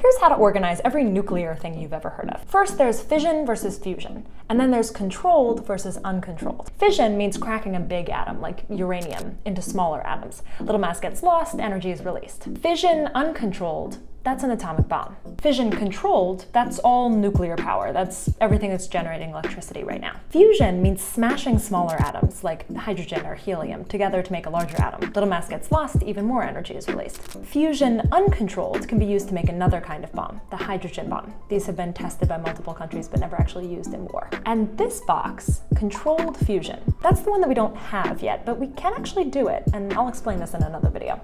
Here's how to organize every nuclear thing you've ever heard of. First, there's fission versus fusion, and then there's controlled versus uncontrolled. Fission means cracking a big atom, like uranium, into smaller atoms. Little mass gets lost, energy is released. Fission uncontrolled that's an atomic bomb. Fission controlled, that's all nuclear power. That's everything that's generating electricity right now. Fusion means smashing smaller atoms, like hydrogen or helium, together to make a larger atom. Little mass gets lost, even more energy is released. Fusion uncontrolled can be used to make another kind of bomb, the hydrogen bomb. These have been tested by multiple countries but never actually used in war. And this box, controlled fusion, that's the one that we don't have yet, but we can actually do it, and I'll explain this in another video.